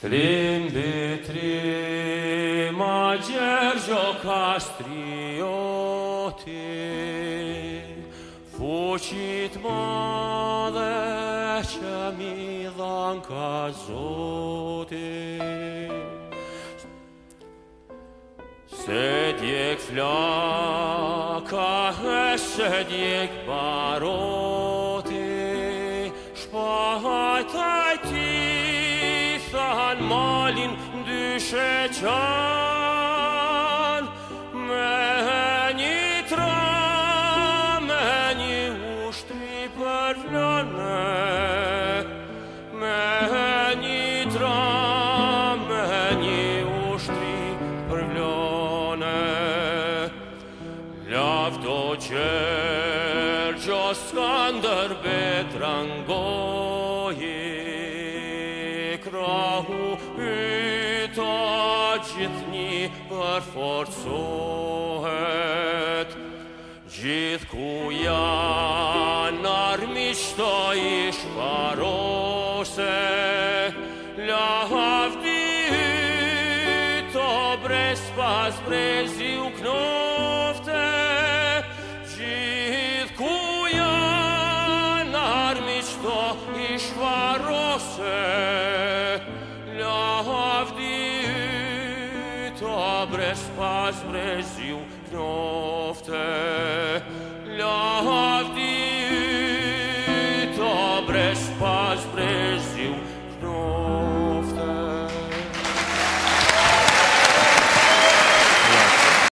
Flimbi tri ma gjërgjok astri o Fuqit ma dhe që mi dhankas zoti. Se dik flaka e se dik paroti, Shpajtaj ti, han malin dy sheqan Me një tra, me një ushtri për flane Me një tra, me një ushtri për flane Lav do qërë gjo skandër betra краху и тачит ни парфорцует. Жидкуя нармичта иш паросе, лявди то брез спас брези укновте. Жидкуя нармичта иш паросе, tobres pas breziu nofte la hav di tobres